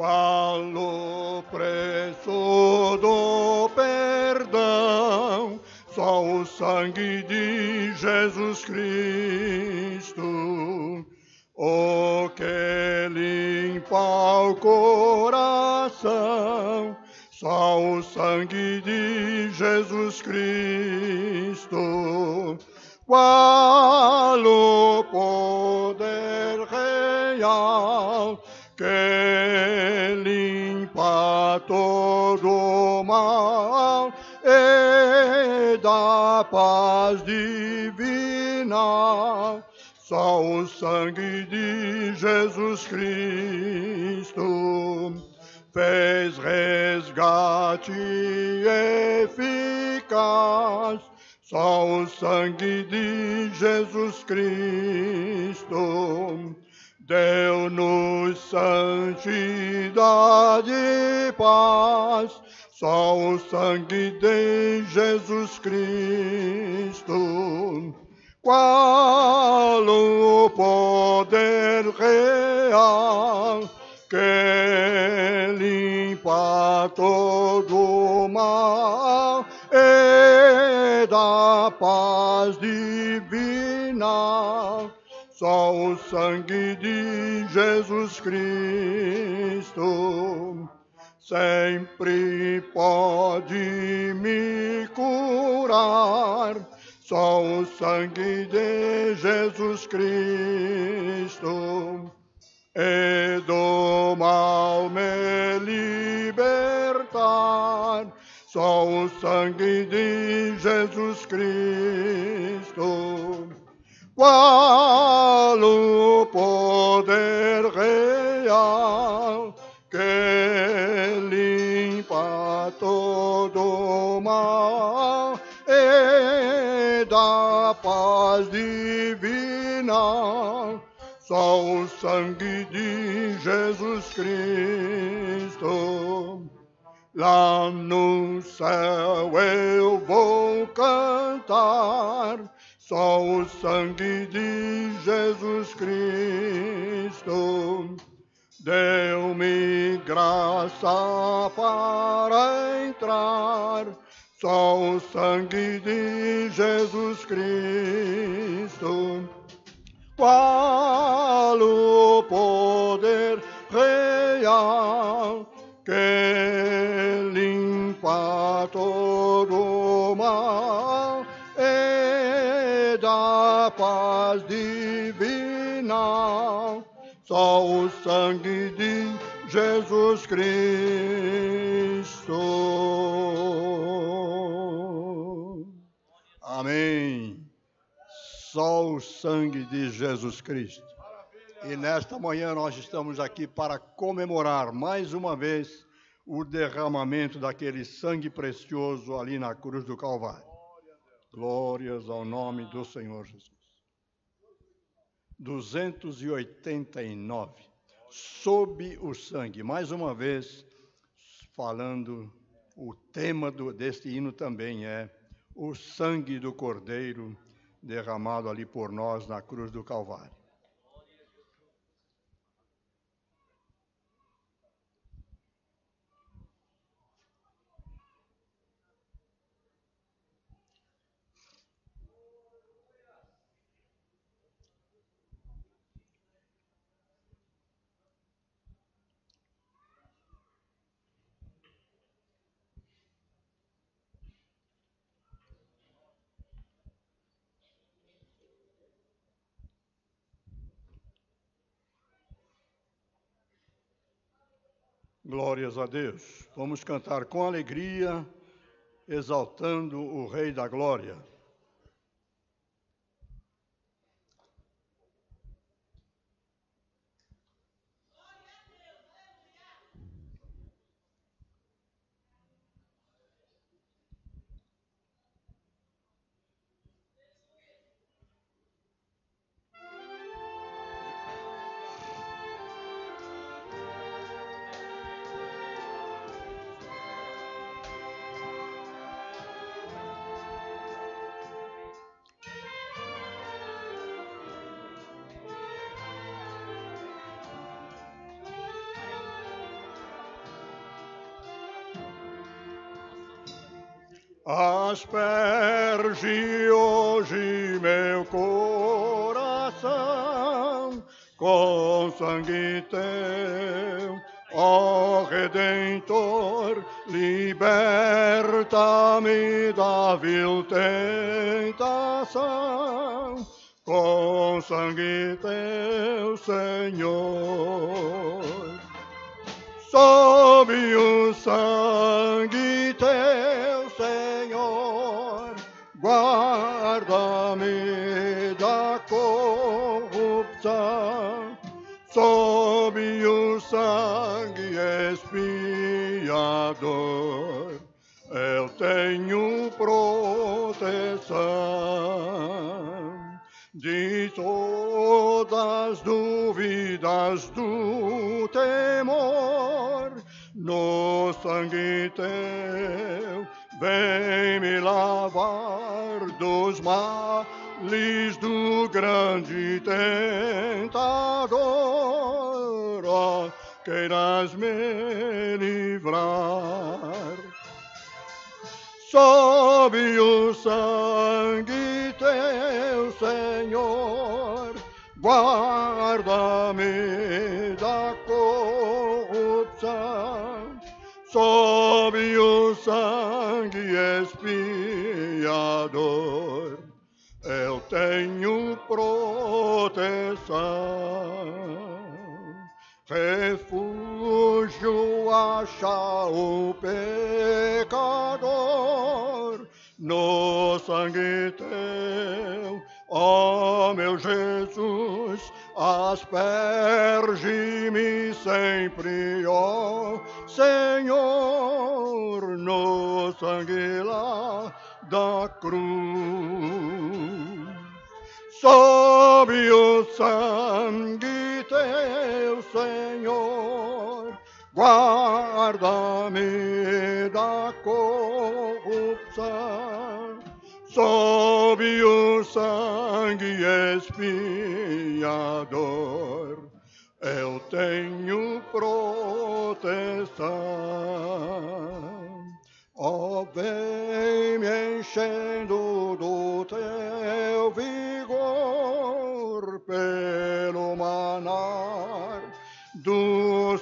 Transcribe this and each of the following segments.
qual o preço do perdão, só o sangue de Jesus Cristo, o que limpa o coração, só o sangue de Jesus Cristo. Qual o poder todo mal e dá paz divina. Só o sangue de Jesus Cristo fez resgate eficaz. Só o sangue de Jesus Cristo Deu-nos santidade e paz, só o sangue de Jesus Cristo. Qual o poder real que limpa todo o mal e dá paz divina só o sangue de Jesus Cristo sempre pode me curar. Só o sangue de Jesus Cristo e do mal me libertar. Só o sangue de Jesus Cristo qual o poder real que limpa todo mal e dá paz divina. Só o sangue de Jesus Cristo. Lá no céu eu vou cantar só o sangue de Jesus Cristo deu-me graça para entrar. Só o sangue de Jesus Cristo. Qual o poder real que paz divina, só o sangue de Jesus Cristo. Amém. Só o sangue de Jesus Cristo. E nesta manhã nós estamos aqui para comemorar mais uma vez o derramamento daquele sangue precioso ali na cruz do Calvário. Glórias ao nome do Senhor Jesus. 289. Sob o sangue. Mais uma vez, falando, o tema do, deste hino também é o sangue do Cordeiro derramado ali por nós na cruz do Calvário. Glórias a Deus. Vamos cantar com alegria, exaltando o Rei da Glória. Redentor, liberta-me da vil tentação com sangue teu, Senhor. Sob o sangue teu, Senhor, guarda-me da corrupção. Sob o sangue expiador, eu tenho proteção de todas as dúvidas do temor, no sangue teu vem me lavar dos males do grande tentador. Queiras me livrar sob o sangue teu, Senhor, guarda-me da corrupção, sob o sangue expiador, eu tenho proteção. Refúgio acha o pecador. No sangue teu, ó meu Jesus, asperge-me sempre, ó Senhor, no sangue lá da cruz sob o sangue Senhor, guarda-me da corrupção, sob o sangue expiador, eu tenho proteção. Oh, vem me enchendo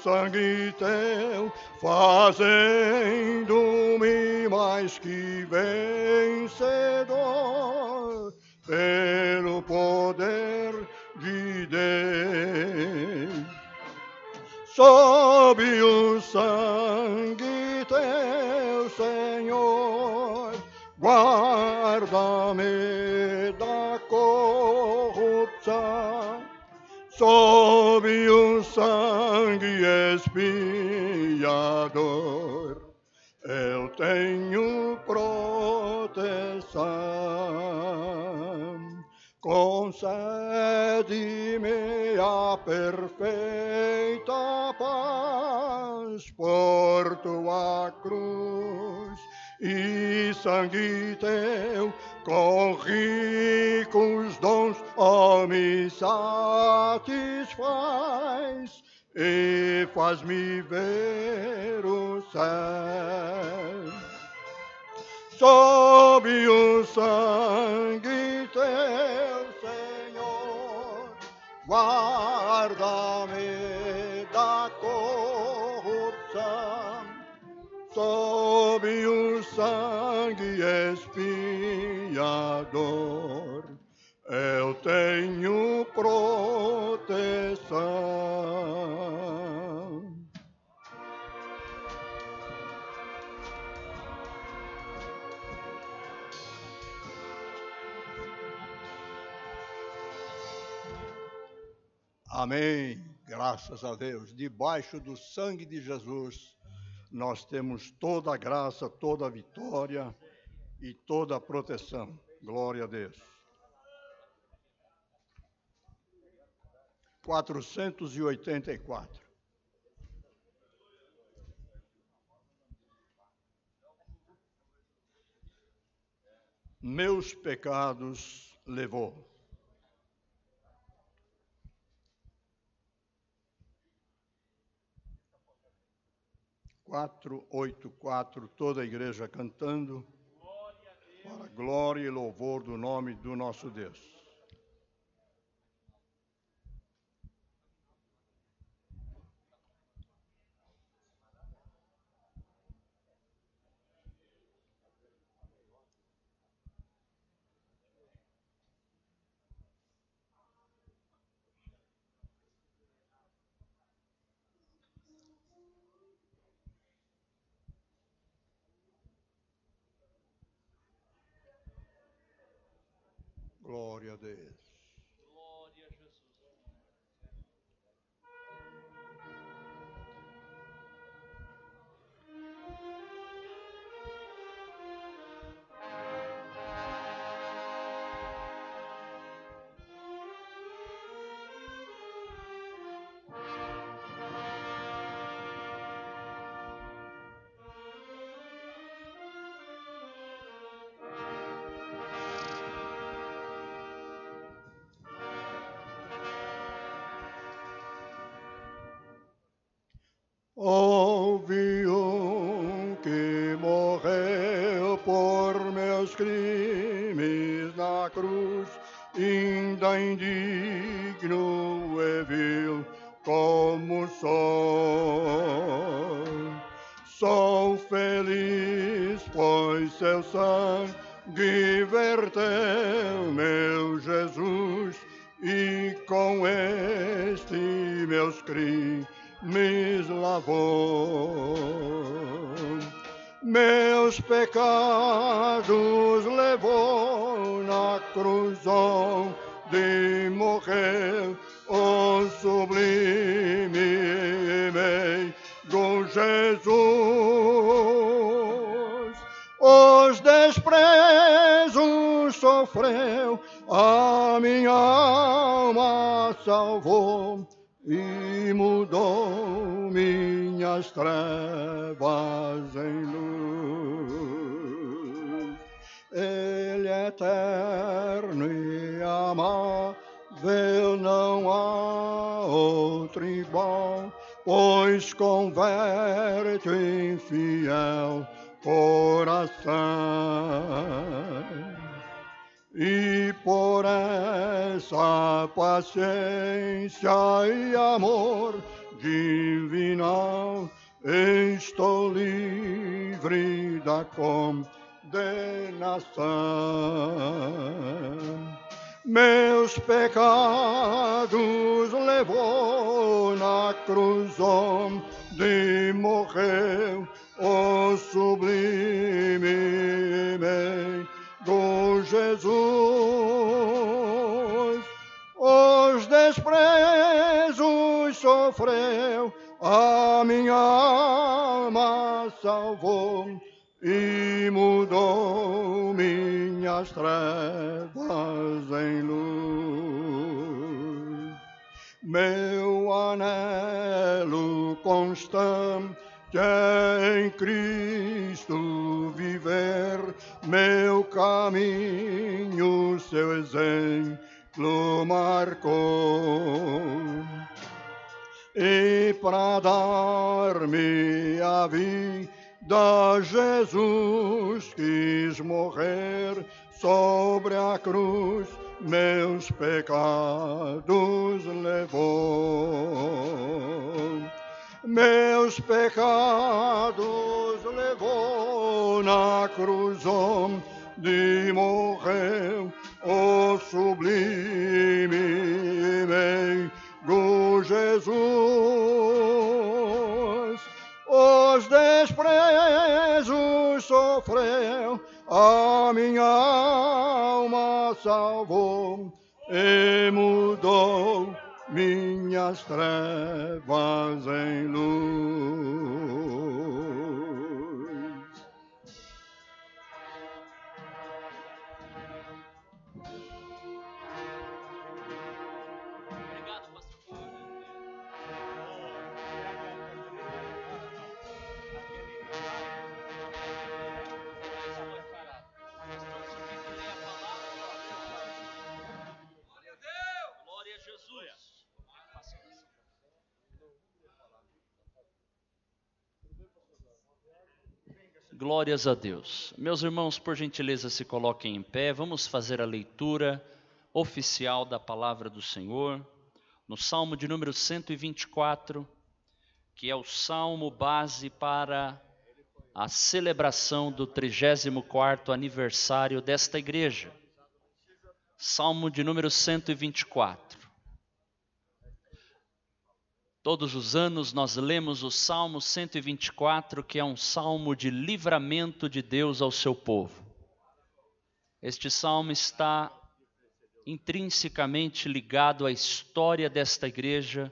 sangue teu, fazendo-me mais que vencedor pelo poder de Deus. Sob o sangue teu, Senhor, guarda-me da corrupção. Sob o sangue expiador, eu tenho proteção. Concede-me a perfeita paz por tua cruz e sangue teu com ricos dons oh, me satisfaz e faz-me ver o céu. Sob o sangue teu, Senhor, guarda-me da corrupção, sob o sangue expiador, eu tenho proteção. Amém. Graças a Deus. Debaixo do sangue de Jesus, nós temos toda a graça, toda a vitória e toda a proteção. Glória a Deus. 484. Meus pecados levou. 484, toda a igreja cantando. para a glória e louvor do nome do nosso Deus. Glória a indigno e vil como sou. Sou feliz, pois seu sangue verteu meu Jesus, e com este meus crimes me lavou. Meus pecados levou na cruz igual, pois converte infiel coração e por essa paciência e amor divinal estou livre da condenação. Meus pecados levou na cruz onde morreu o sublime do Jesus. Os desprezos sofreu, a minha alma salvou e mudou minhas trevas em luz. Meu anelo constante em Cristo viver, meu caminho, seu exemplo marcou. E para dar-me a vida, Jesus quis morrer sobre a cruz, meus pecados levou meus pecados levou na cruz onde morreu o sublime do Jesus. Os desprezos sofreu, a minha alma salvou e mudou minhas trevas em luz. Glórias a Deus. Meus irmãos, por gentileza, se coloquem em pé. Vamos fazer a leitura oficial da palavra do Senhor no Salmo de número 124, que é o salmo base para a celebração do 34º aniversário desta igreja. Salmo de número 124. Todos os anos nós lemos o Salmo 124, que é um salmo de livramento de Deus ao seu povo. Este salmo está intrinsecamente ligado à história desta igreja,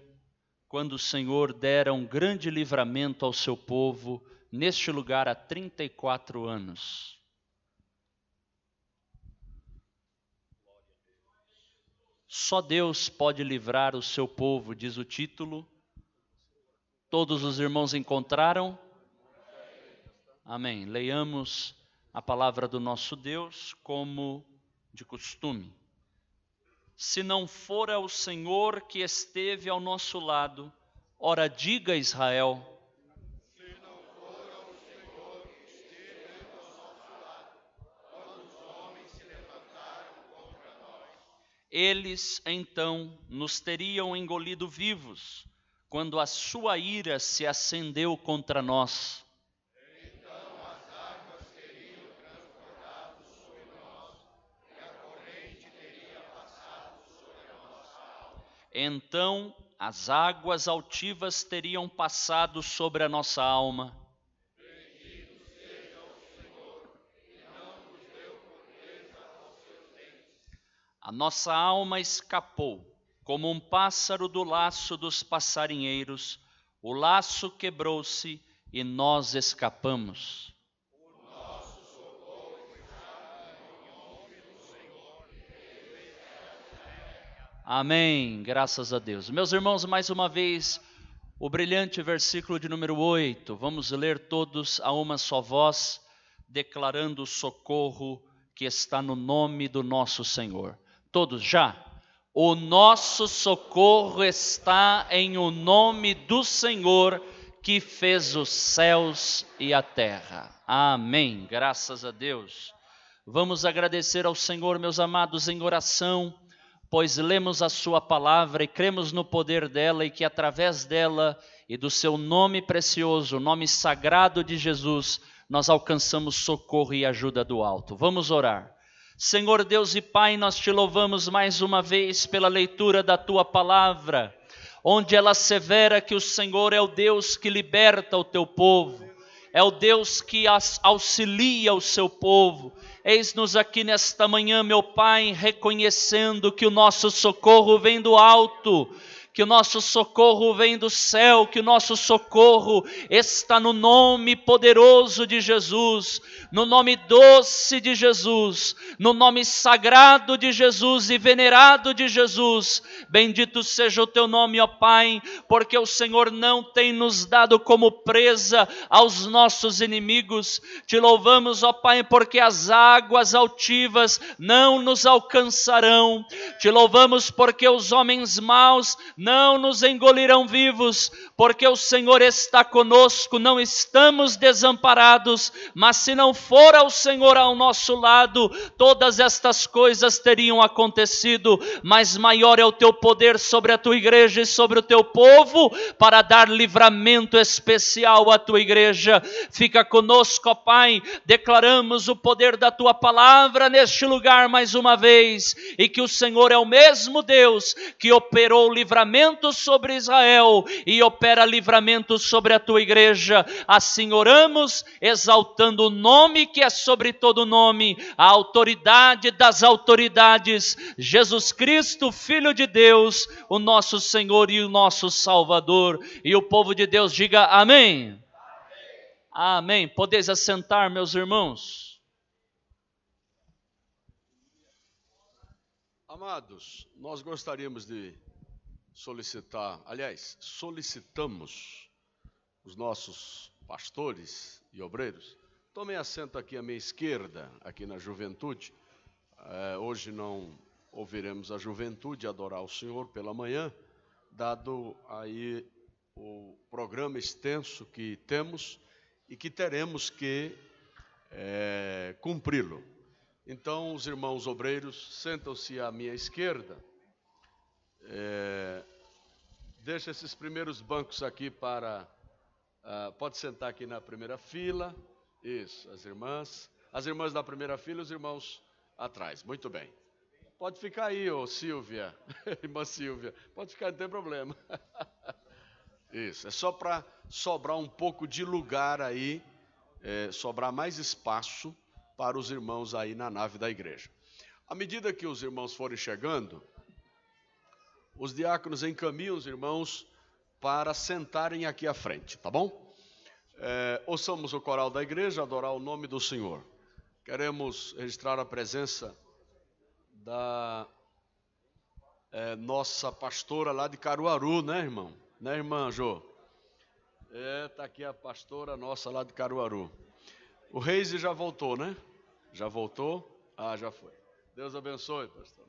quando o Senhor dera um grande livramento ao seu povo neste lugar há 34 anos. Só Deus pode livrar o seu povo, diz o título. Todos os irmãos encontraram? Amém. Leiamos a palavra do nosso Deus como de costume. Se não fora o Senhor que esteve ao nosso lado, ora diga Israel. Se não fora o Senhor que quando os homens se levantaram contra nós. Então nos teriam engolido vivos, quando a sua ira se acendeu contra nós. então as águas altivas teriam passado sobre a nossa alma. A nossa alma escapou, como um pássaro do laço dos passarinheiros, o laço quebrou-se e nós escapamos. Amém. Graças a Deus. Meus irmãos, mais uma vez, o brilhante versículo de número 8. Vamos ler todos a uma só voz, declarando o socorro que está no nome do nosso Senhor. Todos já? O nosso socorro está em o nome do Senhor que fez os céus e a terra. Amém. Graças a Deus. Vamos agradecer ao Senhor, meus amados, em oração pois lemos a Sua palavra e cremos no poder dela e que através dela e do Seu nome precioso, o nome sagrado de Jesus, nós alcançamos socorro e ajuda do alto. Vamos orar. Senhor Deus e Pai, nós te louvamos mais uma vez pela leitura da tua palavra, onde ela assevera que o Senhor é o Deus que liberta o teu povo, é o Deus que auxilia o seu povo, Eis-nos aqui nesta manhã, meu Pai, reconhecendo que o nosso socorro vem do alto, que o nosso socorro vem do céu, que o nosso socorro está no nome poderoso de Jesus, no nome doce de Jesus, no nome sagrado de Jesus e venerado de Jesus. Bendito seja o teu nome, ó Pai, porque o Senhor não tem nos dado como presa aos nossos inimigos. Te louvamos, ó Pai, porque as águas altivas não nos alcançarão. Te louvamos porque os homens maus não nos engolirão vivos, porque o Senhor está conosco, não estamos desamparados, mas se não fora o Senhor ao nosso lado, todas estas coisas teriam acontecido, mas maior é o teu poder sobre a tua igreja e sobre o teu povo, para dar livramento especial à tua igreja. Fica conosco, ó Pai, declaramos o poder da tua palavra neste lugar mais uma vez, e que o Senhor é o mesmo Deus que operou o livramento livramento sobre Israel e opera livramento sobre a tua igreja. Assim oramos, exaltando o nome que é sobre todo nome, a autoridade das autoridades, Jesus Cristo, Filho de Deus, o nosso Senhor e o nosso Salvador. E o povo de Deus diga amém. Amém. amém. Podeis assentar, meus irmãos. Amados, nós gostaríamos de solicitar, aliás, solicitamos os nossos pastores e obreiros. Tomem assento aqui à minha esquerda, aqui na juventude. É, hoje não ouviremos a juventude adorar o Senhor pela manhã, dado aí o programa extenso que temos e que teremos que é, cumpri-lo. Então, os irmãos obreiros sentam-se à minha esquerda. É, deixa esses primeiros bancos aqui para. Uh, pode sentar aqui na primeira fila. Isso, as irmãs. As irmãs da primeira fila, os irmãos atrás. Muito bem. Pode ficar aí, ô Silvia, irmã Silvia. Pode ficar, não tem problema. Isso, é só para sobrar um pouco de lugar aí, é, sobrar mais espaço para os irmãos aí na nave da igreja. À medida que os irmãos forem chegando, os diáconos encaminham os irmãos para sentarem aqui à frente, tá bom? É, ouçamos o coral da igreja, adorar o nome do Senhor. Queremos registrar a presença da é, nossa pastora lá de Caruaru, né, irmão? Né, irmã Jô? É, tá aqui a pastora nossa lá de Caruaru. O Reis já voltou, né? Já voltou? Ah, já foi. Deus abençoe, pastor.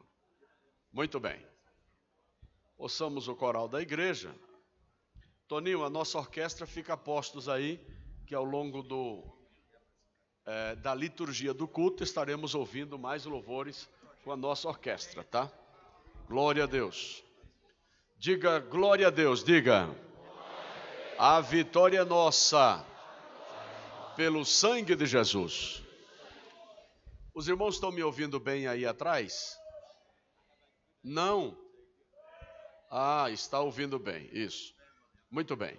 Muito bem. Ouçamos o coral da igreja. Toninho, a nossa orquestra fica a postos aí, que ao longo do, é, da liturgia do culto estaremos ouvindo mais louvores com a nossa orquestra, tá? Glória a Deus. Diga glória a Deus, diga. A vitória é nossa pelo sangue de Jesus. Os irmãos estão me ouvindo bem aí atrás? Não? Ah, está ouvindo bem, isso. Muito bem.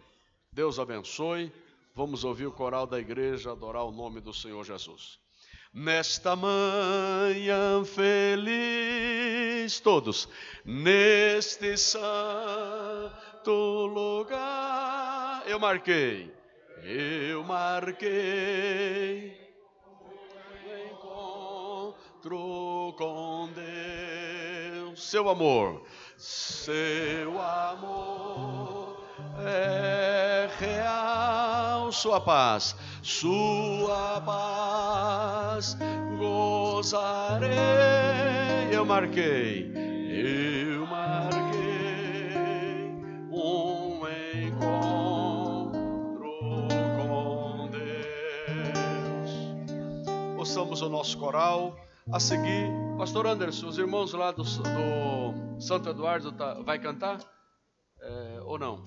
Deus abençoe. Vamos ouvir o coral da igreja adorar o nome do Senhor Jesus. Nesta manhã feliz, todos, neste santo lugar, eu marquei, eu marquei o encontro com Deus, seu amor, seu amor é real, sua paz sua paz gozarei. Eu marquei, eu marquei um encontro com Deus. Ouçamos o nosso coral. A seguir, Pastor Anderson, os irmãos lá do, do Santo Eduardo tá, vai cantar? É, ou não?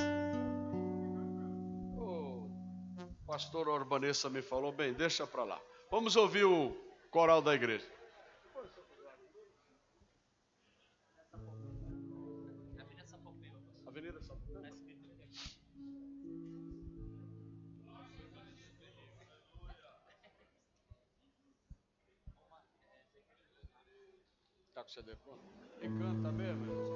pastor Orbanessa me falou, bem, deixa para lá. Vamos ouvir o coral da igreja. CD pronto? E canta mesmo? Canta?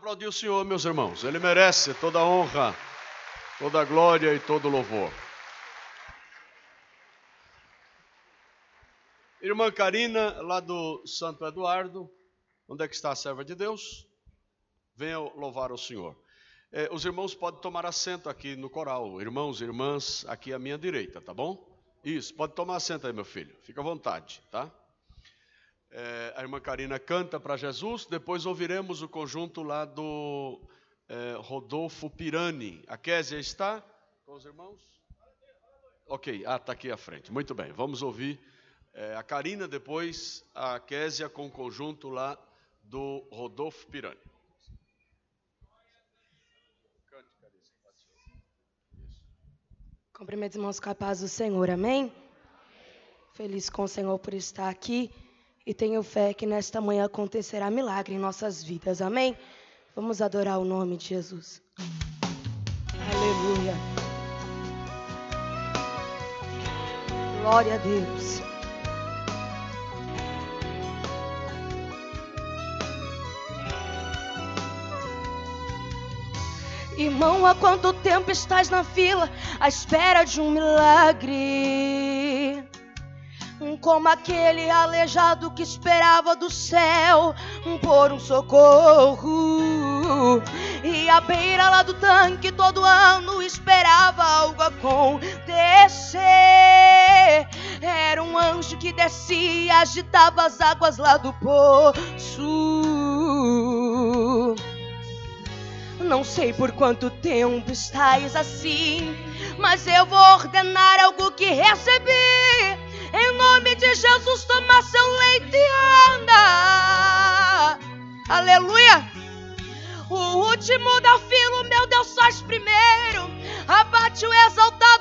Aplaudir o Senhor, meus irmãos. Ele merece toda a honra, toda a glória e todo o louvor. Irmã Karina, lá do Santo Eduardo, onde é que está a serva de Deus? Venha louvar o Senhor. É, os irmãos podem tomar assento aqui no coral. Irmãos e irmãs, aqui à minha direita, tá bom? Isso, pode tomar assento aí, meu filho. Fica à vontade, tá? É, a irmã Karina canta para Jesus, depois ouviremos o conjunto lá do é, Rodolfo Pirani. A Késia está com os irmãos? Ok, ah, está aqui à frente. Muito bem, vamos ouvir é, a Karina, depois a Késia com o conjunto lá do Rodolfo Pirani. Cumprimentos, irmãos, com a paz do Senhor, amém? Feliz com o Senhor por estar aqui e tenho fé que nesta manhã acontecerá milagre em nossas vidas, amém? Vamos adorar o nome de Jesus. Aleluia. Glória a Deus. Irmão, há quanto tempo estás na fila à espera de um milagre? Como aquele aleijado que esperava do céu por um socorro. E à beira lá do tanque todo ano esperava algo acontecer. Era um anjo que descia agitava as águas lá do poço. Não sei por quanto tempo estás assim, mas eu vou ordenar algo que recebi. Em nome de Jesus, toma seu leite e anda. Aleluia. O último da fila, meu Deus, faz primeiro. Abate o exaltado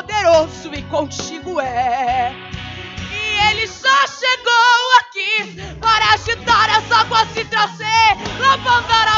poderoso e contigo é. E Ele já chegou aqui para agitar as águas e trazer lavandar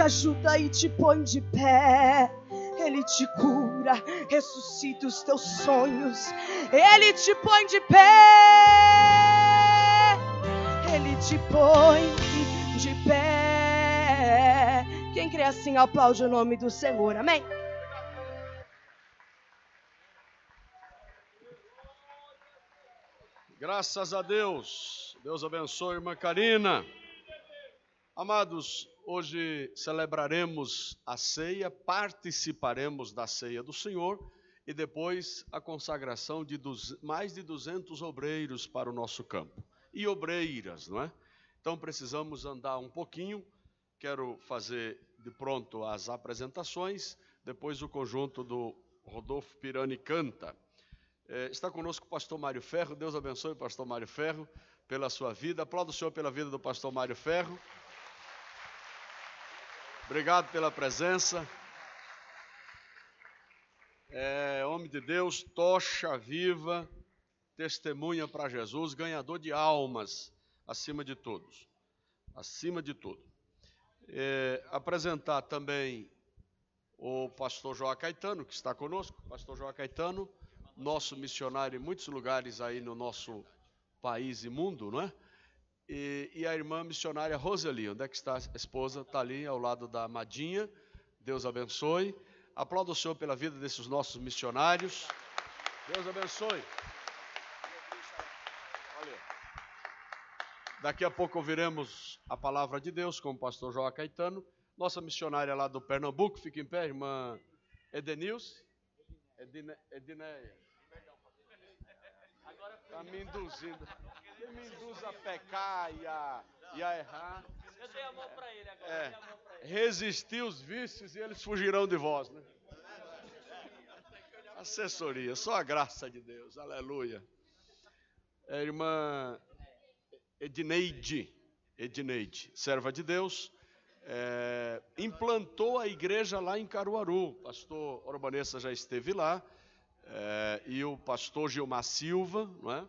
te ajuda e te põe de pé. Ele te cura, ressuscita os teus sonhos. Ele te põe de pé. Ele te põe de pé. Quem crê assim, aplaude o nome do Senhor. Amém. Graças a Deus. Deus abençoe, irmã Karina. Amados, hoje celebraremos a ceia, participaremos da ceia do Senhor e depois a consagração de mais de 200 obreiros para o nosso campo. E obreiras, não é? Então precisamos andar um pouquinho. Quero fazer de pronto as apresentações, depois o conjunto do Rodolfo Pirani canta. É, está conosco o pastor Mário Ferro. Deus abençoe o pastor Mário Ferro pela sua vida. Aplaudo o senhor pela vida do pastor Mário Ferro. Obrigado pela presença. É, homem de Deus, tocha viva, testemunha para Jesus, ganhador de almas, acima de todos. Acima de tudo. É, apresentar também o pastor João Caetano, que está conosco. Pastor João Caetano nosso missionário em muitos lugares aí no nosso país e mundo, não é? E, e a irmã missionária Roseli, onde é que está a esposa? Está ali ao lado da Amadinha. Deus abençoe. Aplauda o Senhor pela vida desses nossos missionários. Deus abençoe. Daqui a pouco ouviremos a palavra de Deus com o pastor João Caetano. Nossa missionária lá do Pernambuco, fica em pé, irmã Edenilce. Edineia. Está me induzindo. Você me induz a pecar e a, e a errar. Eu dei a mão para ele agora. É. Resistir os vícios e eles fugirão de vós, né? Assessoria, só a graça de Deus, aleluia. É, irmã Edneide, Edneide, serva de Deus, é, implantou a igreja lá em Caruaru. Pastor Orbanessa já esteve lá é, e o pastor Gilmar Silva, não é?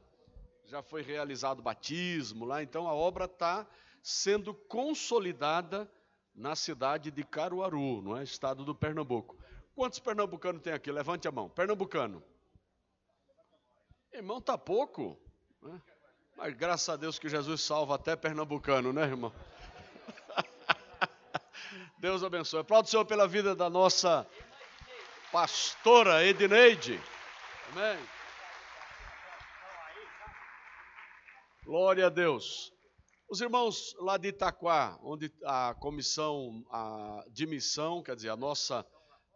Já foi realizado batismo lá, então a obra está sendo consolidada na cidade de Caruaru, não é? estado do Pernambuco. Quantos pernambucanos tem aqui? Levante a mão. Pernambucano. Irmão, tá pouco. Né? Mas graças a Deus que Jesus salva até pernambucano, né, irmão? Deus abençoe. Aplaudo o Senhor pela vida da nossa pastora Edneide. Amém. Glória a Deus. Os irmãos lá de Itaquá, onde a comissão a, de missão, quer dizer, a nossa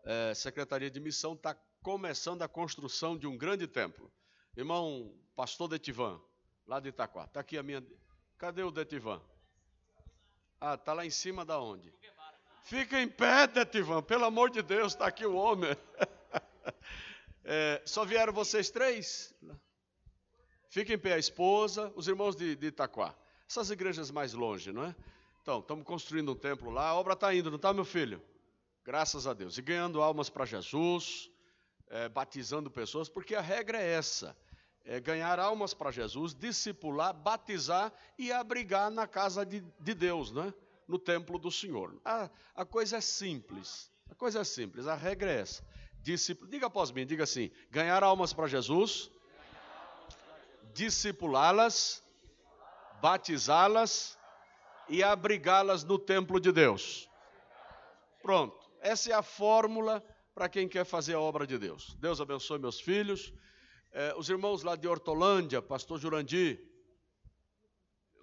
é, Secretaria de Missão está começando a construção de um grande templo. Irmão pastor Detivan, lá de Itaquá. Está aqui a minha. Cadê o Detivan? Ah, está lá em cima da onde? Fica em pé, Detivan, pelo amor de Deus, está aqui o homem. É, só vieram vocês três? Fiquem em pé a esposa, os irmãos de, de Itaquá. Essas igrejas mais longe, não é? Então, estamos construindo um templo lá, a obra está indo, não está, meu filho? Graças a Deus. E ganhando almas para Jesus, é, batizando pessoas, porque a regra é essa: é ganhar almas para Jesus, discipular, batizar e abrigar na casa de, de Deus, né? no templo do Senhor. A, a coisa é simples. A coisa é simples, a regra é essa. Discipul... Diga após mim, diga assim: ganhar almas para Jesus, discipulá-las, batizá-las e abrigá-las no templo de Deus. Pronto, essa é a fórmula para quem quer fazer a obra de Deus. Deus abençoe meus filhos. É, os irmãos lá de Hortolândia, pastor Jurandir.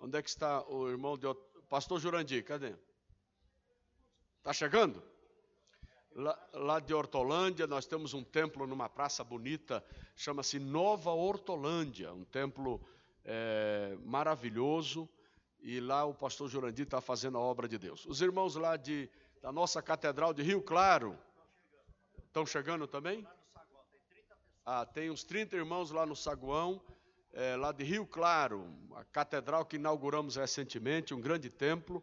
Onde é que está o irmão de Pastor Jurandir, cadê? Está chegando? Lá, lá, de Hortolândia, nós temos um templo numa praça bonita, chama-se Nova Hortolândia, um templo é, maravilhoso, e lá o pastor Jurandir está fazendo a obra de Deus. Os irmãos lá de, da nossa catedral de Rio Claro, estão chegando também? Ah, tem uns 30 irmãos lá no Saguão, é, lá de Rio Claro, a catedral que inauguramos recentemente, um grande templo,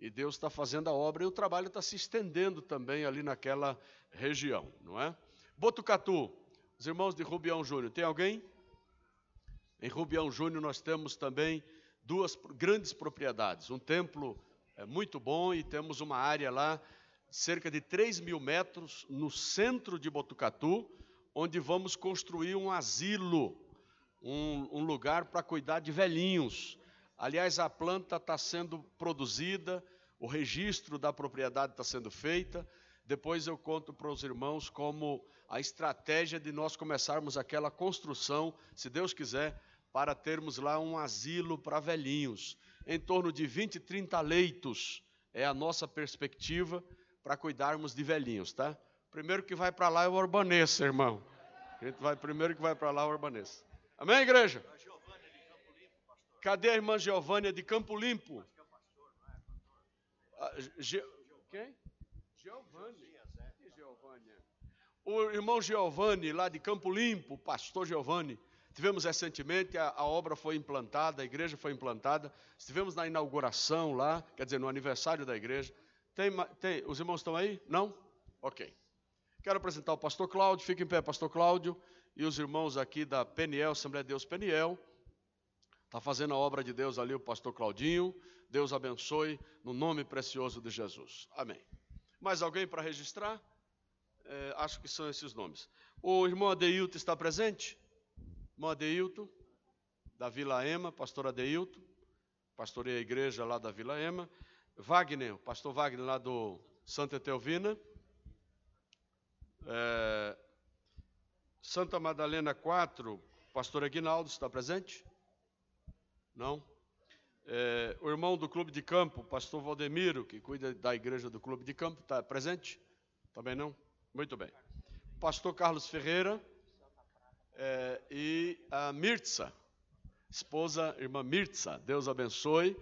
e Deus está fazendo a obra e o trabalho está se estendendo também ali naquela região, não é? Botucatu, os irmãos de Rubião Júnior, tem alguém? Em Rubião Júnior nós temos também duas grandes propriedades, um templo é muito bom e temos uma área lá, cerca de 3 mil metros, no centro de Botucatu, onde vamos construir um asilo, um, um lugar para cuidar de velhinhos. Aliás, a planta está sendo produzida, o registro da propriedade está sendo feita. Depois eu conto para os irmãos como a estratégia de nós começarmos aquela construção, se Deus quiser, para termos lá um asilo para velhinhos. Em torno de 20, 30 leitos é a nossa perspectiva para cuidarmos de velhinhos, tá? Primeiro que vai para lá é o urbanês, irmão. A gente vai, primeiro que vai para lá é o urbanês. Amém, igreja? Cadê a irmã Giovânia de Campo Limpo? Ah, Ge... Quem? Giovânia? O irmão Giovanni, lá de Campo Limpo, pastor Giovanni. Tivemos recentemente, a, a, obra foi implantada, a igreja foi implantada. Estivemos na inauguração lá, quer dizer, no aniversário da igreja. Tem, tem, os irmãos estão aí? Não? Ok. Quero apresentar o pastor Cláudio. Fique em pé, pastor Cláudio. E os irmãos aqui da Peniel, Assembleia de Deus Peniel. Está fazendo a obra de Deus ali o pastor Claudinho. Deus abençoe no nome precioso de Jesus. Amém. Mais alguém para registrar? É, acho que são esses nomes. O irmão Adeilton está presente? Irmão Adeilton, da Vila Ema, pastor Adeilton. Pastorei a igreja lá da Vila Ema. Wagner, pastor Wagner lá do Santa Etelvina. É, Santa Madalena 4, pastor Aguinaldo está presente? Não? É, o irmão do clube de campo, pastor Valdemiro, que cuida da igreja do clube de campo, está presente? Também não? Muito bem. Pastor Carlos Ferreira é, e a Mirtza, esposa, irmã Mirtza, Deus abençoe.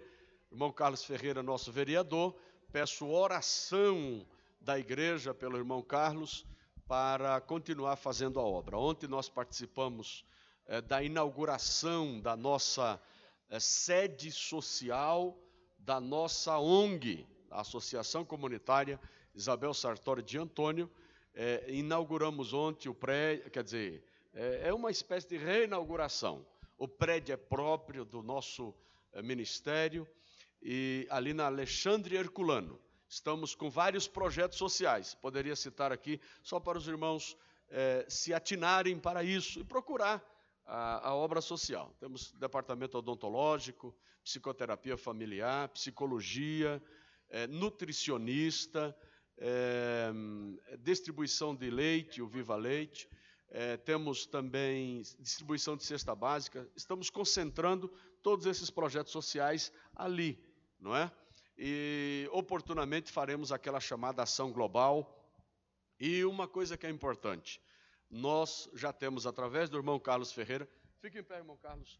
Irmão Carlos Ferreira, nosso vereador. Peço oração da igreja pelo irmão Carlos para continuar fazendo a obra. Ontem nós participamos é, da inauguração da nossa é, sede social da nossa ONG, a Associação Comunitária Isabel Sartori de Antônio. É, inauguramos ontem o prédio, quer dizer, é, é, uma espécie de reinauguração. O prédio é próprio do nosso é, ministério e ali na Alexandre Herculano. Estamos com vários projetos sociais. Poderia citar aqui só para os irmãos é, se atinarem para isso e procurar a, a obra social. Temos departamento odontológico, psicoterapia familiar, psicologia, é, nutricionista, é, distribuição de leite, o Viva Leite. É, temos também distribuição de cesta básica. Estamos concentrando todos esses projetos sociais ali, não é? E oportunamente faremos aquela chamada ação global. E uma coisa que é importante, nós já temos, através do irmão Carlos Ferreira, fique em pé, irmão Carlos,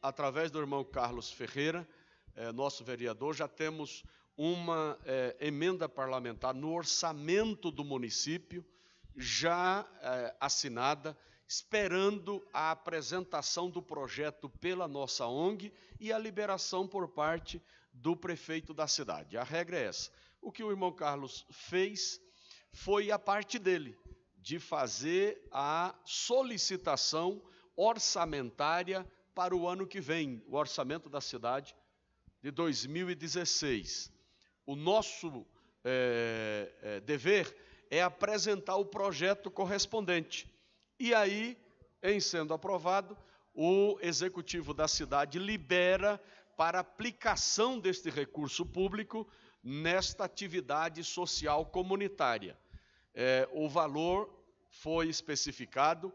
através do irmão Carlos Ferreira, é, nosso vereador, já temos uma é, emenda parlamentar no orçamento do município, já é, assinada, esperando a apresentação do projeto pela nossa ONG e a liberação por parte do prefeito da cidade. A regra é essa. O que o irmão Carlos fez foi a parte dele de fazer a solicitação orçamentária para o ano que vem, o orçamento da cidade de 2016. O nosso é, é, dever é apresentar o projeto correspondente. E aí, em sendo aprovado, o executivo da cidade libera para aplicação deste recurso público nesta atividade social comunitária é, o valor foi especificado.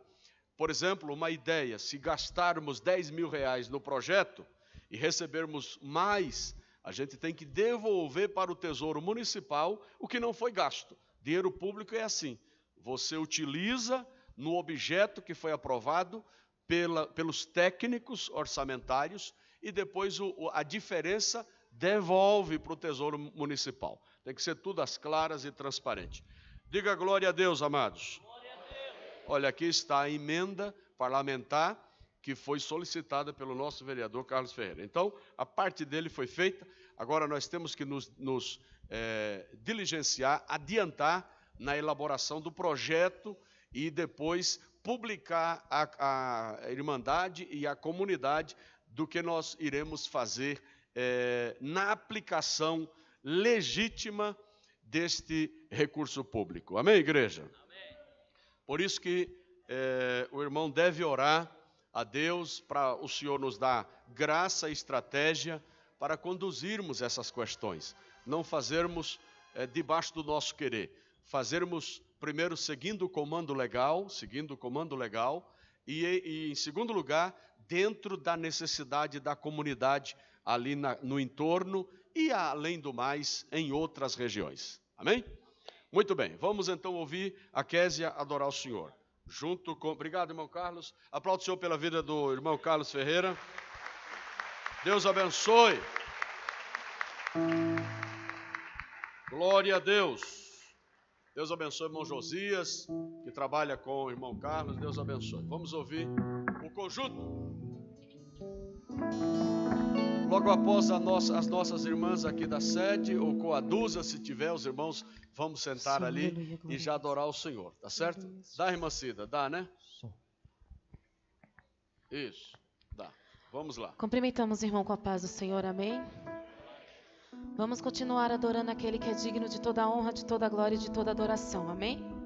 Por exemplo, uma ideia: se gastarmos 10 mil reais no projeto e recebermos mais, a gente tem que devolver para o Tesouro Municipal o que não foi gasto. Dinheiro público é assim: você utiliza no objeto que foi aprovado pela, pelos técnicos orçamentários e depois o, a diferença devolve para o Tesouro Municipal. Tem que ser tudo às claras e transparente. Diga glória a Deus, amados. Olha, aqui está a emenda parlamentar que foi solicitada pelo nosso vereador Carlos Ferreira. Então, a parte dele foi feita, agora nós temos que nos, nos é, diligenciar, adiantar na elaboração do projeto e depois publicar a, a Irmandade e a comunidade do que nós iremos fazer é, na aplicação legítima deste recurso público. Amém, igreja? Amém. Por isso que é, o irmão deve orar a Deus para o Senhor nos dar graça e estratégia para conduzirmos essas questões, não fazermos é, debaixo do nosso querer, fazermos primeiro seguindo o comando legal, seguindo o comando legal, e, e em segundo lugar, dentro da necessidade da comunidade ali na, no entorno e, além do mais, em outras regiões. Amém? Muito bem, vamos então ouvir a Késia adorar o Senhor. Junto com. Obrigado, irmão Carlos. Aplaudo o Senhor pela vida do irmão Carlos Ferreira. Deus abençoe. Glória a Deus. Deus abençoe o irmão Josias, que trabalha com o irmão Carlos. Deus abençoe. Vamos ouvir o conjunto. Logo após nossa, as nossas irmãs aqui da sede, ou com a Dusa, se tiver, os irmãos, vamos sentar Sim, ali aleluia, e já adorar o Senhor, tá certo? Dá, irmã Cida, dá, né? Isso, dá. Vamos lá. Cumprimentamos, irmão, com a paz do Senhor, amém? Vamos continuar adorando aquele que é digno de toda honra, de toda glória e de toda adoração, amém?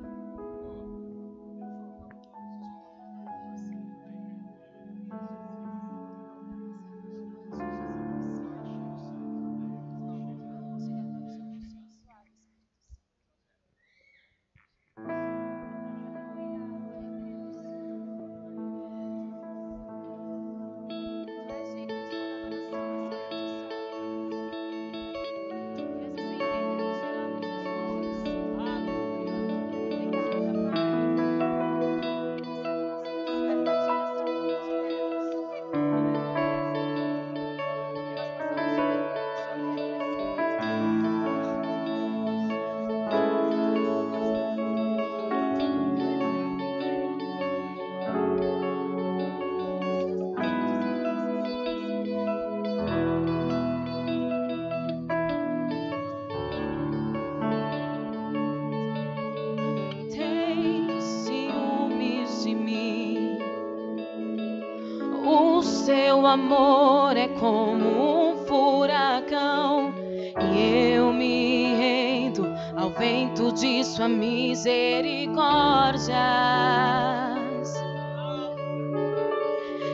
Amor é como um furacão e eu me rendo ao vento de sua misericórdia.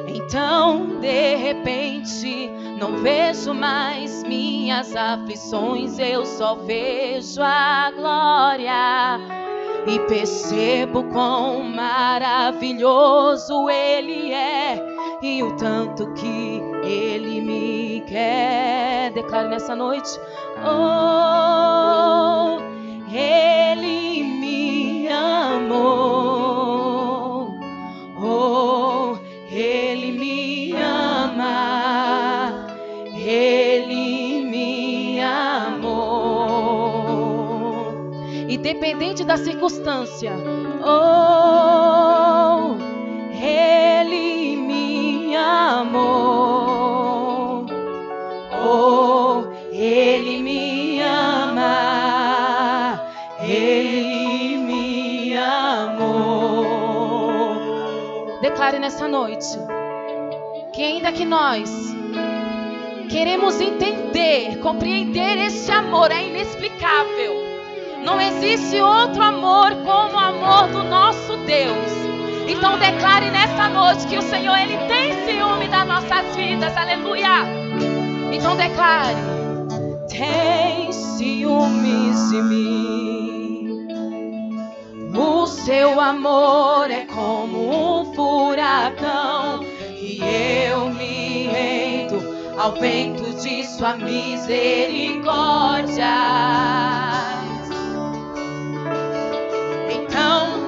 Então, de repente, não vejo mais minhas aflições, eu só vejo a glória e percebo quão maravilhoso Ele o tanto que Ele me quer. Declare nessa noite: Oh, Ele me amou. Oh, Ele me ama. Ele me amou. Independente da circunstância. Oh, Declare nessa noite que ainda que nós queremos entender, compreender esse amor é inexplicável. Não existe outro amor como o amor do nosso Deus. Então declare nessa noite que o Senhor ele tem ciúme das nossas vidas. Aleluia. Então declare: Tem ciúmes de mim. Seu amor é como um furacão e eu me rendo ao vento de sua misericórdia.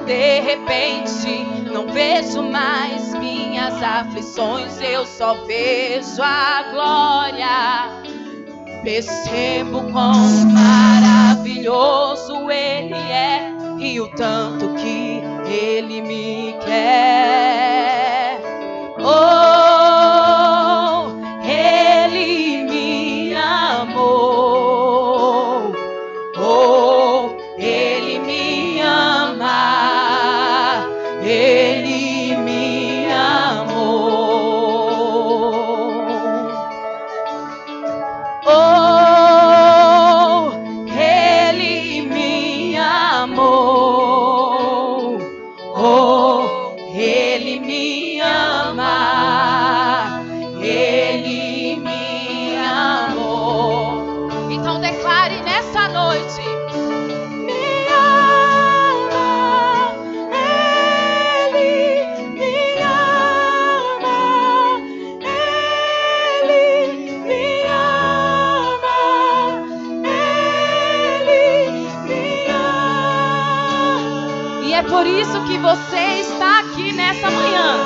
de repente não vejo mais minhas aflições, eu só vejo a glória. Percebo quão maravilhoso Ele é e o tanto que Ele me quer. Oh, isso que você está aqui nessa manhã.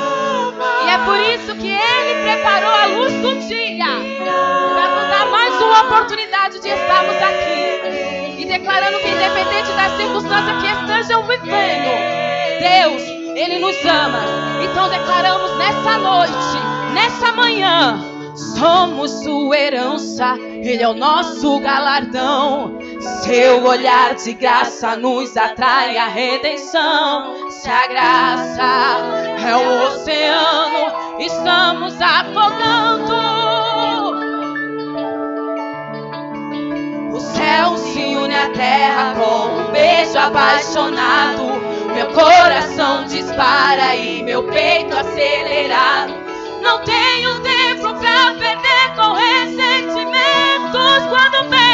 E é por isso que Ele preparou a luz do dia para nos dar mais uma oportunidade de estarmos aqui e declarando que, independente das circunstâncias que estejam vivendo, Deus, Ele nos ama. Então declaramos nessa noite, nessa manhã, somos sua herança, Ele é o nosso galardão. Seu olhar de graça nos atrai a redenção. Se a graça é o oceano, estamos afogando. O céu se une à terra com um beijo apaixonado. Meu coração dispara e meu peito acelerado. Não tenho tempo pra perder com ressentimentos quando penso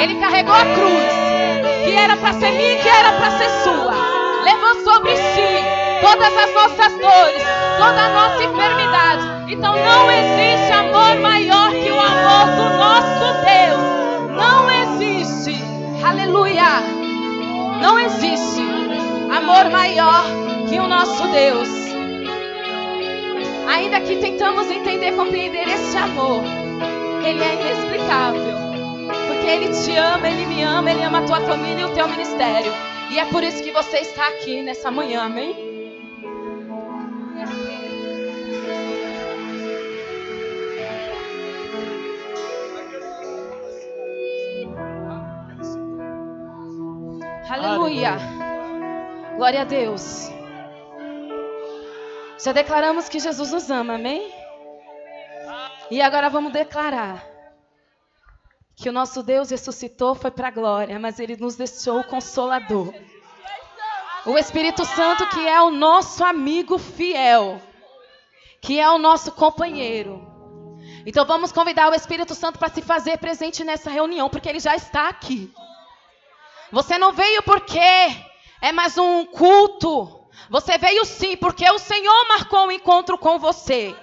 ele carregou a cruz, que era para ser minha e que era para ser sua. Levou sobre si todas as nossas dores, toda a nossa enfermidade. Então não existe amor maior que o amor do nosso Deus. Não existe. Aleluia. Não existe amor maior que o nosso Deus. Ainda que tentamos entender, compreender esse amor, ele é inexplicável. Porque ele te ama, ele me ama, ele ama a tua família e o teu ministério. E é por isso que você está aqui nessa manhã, amém? Aleluia. Glória a Deus. Já declaramos que Jesus nos ama, amém? E agora vamos declarar que o nosso Deus ressuscitou, foi para a glória, mas ele nos deixou o consolador. O Espírito Santo, que é o nosso amigo fiel, que é o nosso companheiro. Então vamos convidar o Espírito Santo para se fazer presente nessa reunião, porque ele já está aqui. Você não veio porque é mais um culto. Você veio sim, porque o Senhor marcou um encontro com você.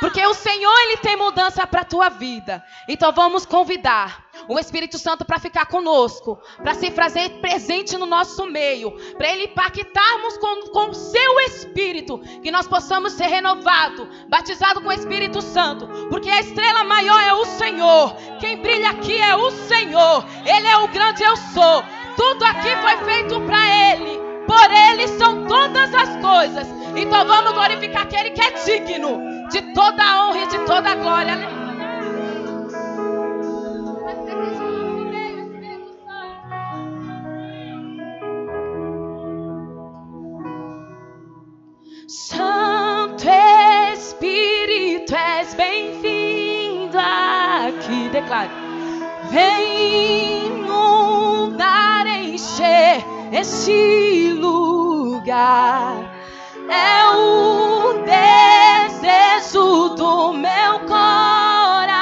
Porque o Senhor, Ele tem mudança para a tua vida. Então vamos convidar o Espírito Santo para ficar conosco, para se fazer presente no nosso meio, para Ele impactarmos com, com o seu Espírito, que nós possamos ser renovados, batizados com o Espírito Santo, porque a estrela maior é o Senhor, quem brilha aqui é o Senhor, Ele é o grande eu sou, tudo aqui foi feito para Ele, por Ele são todas as coisas, então vamos glorificar aquele que é digno de toda a honra e de toda a glória. Santo Espírito, és bem-vindo aqui. Declare. Vem inundar, encher este lugar. É o do meu coração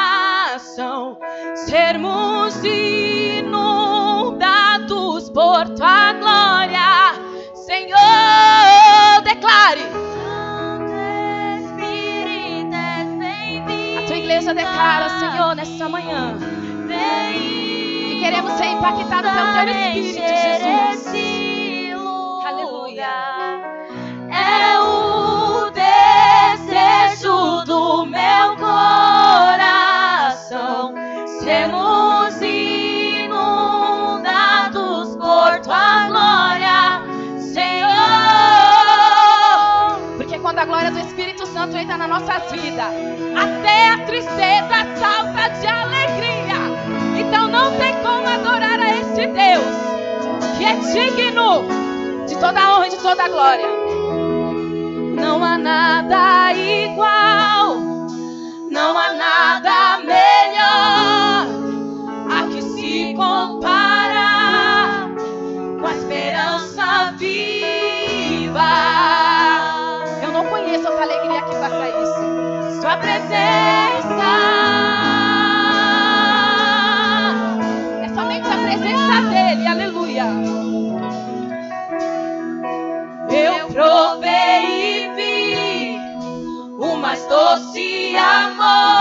sermos inundados por tua glória, Senhor. Declare. A tua igreja declara, Senhor, nessa manhã. Que queremos ser impactados pelo teu Espírito, Jesus. Aleluia Santo entra nas nossas vidas, até a tristeza salta de alegria. Então não tem como adorar a esse Deus que é digno de toda a honra e de toda a glória. Não há nada igual, não há nada amor.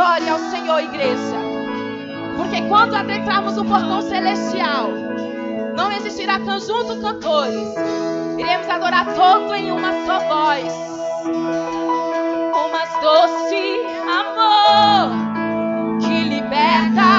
glória ao Senhor, igreja. Porque quando adentrarmos o portão celestial, não existirá conjunto cantores. Iremos adorar todo em uma só voz. Um mais doce amor que liberta.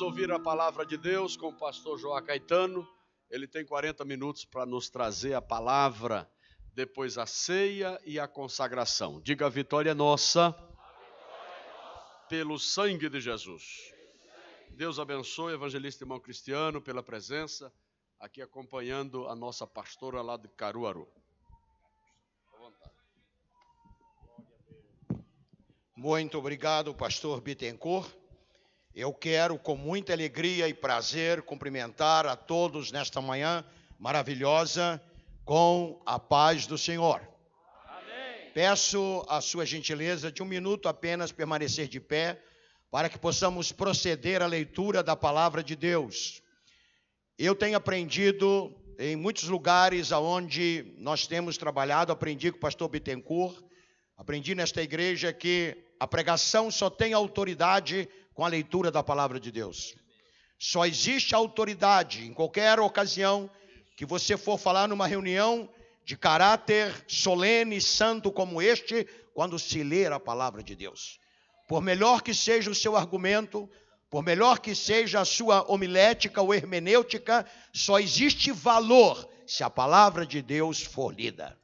Ouvir a palavra de Deus com o pastor João Caetano. Ele tem 40 minutos para nos trazer a palavra, depois a ceia e a consagração. Diga a vitória nossa, pelo sangue de Jesus. Deus abençoe, evangelista irmão Cristiano, pela presença, aqui acompanhando a nossa pastora lá de Caruaru. Muito obrigado, pastor Bittencourt. Eu quero, com muita alegria e prazer, cumprimentar a todos nesta manhã maravilhosa com a paz do Senhor. Amém. Peço a sua gentileza de um minuto apenas permanecer de pé para que possamos proceder à leitura da palavra de Deus. Eu tenho aprendido em muitos lugares aonde nós temos trabalhado, aprendi com o pastor Bittencourt, aprendi nesta igreja que a pregação só tem autoridade com a leitura da palavra de Deus. Só existe autoridade em qualquer ocasião que você for falar numa reunião de caráter solene, santo como este, quando se ler a palavra de Deus. Por melhor que seja o seu argumento, por melhor que seja a sua homilética ou hermenêutica, só existe valor se a palavra de Deus for lida.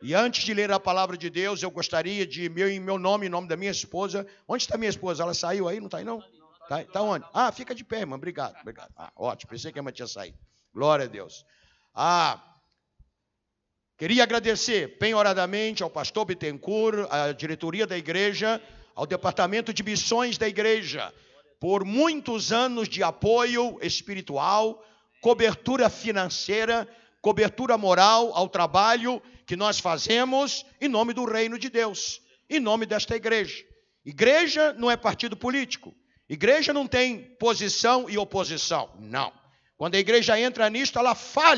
E antes de ler a palavra de Deus, eu gostaria de, meu, em meu nome, em nome da minha esposa. Onde está minha esposa? Ela saiu aí? Não está aí, não? Está tá onde? Ah, fica de pé, irmã. Obrigado, obrigado. Ah, ótimo. Pensei que a irmã tinha saído. Glória a Deus. Ah, queria agradecer penhoradamente ao pastor Bittencourt, à diretoria da igreja, ao departamento de missões da igreja, por muitos anos de apoio espiritual, cobertura financeira, cobertura moral ao trabalho que nós fazemos em nome do reino de Deus, em nome desta igreja. Igreja não é partido político. Igreja não tem posição e oposição. Não. Quando a igreja entra nisto, ela falha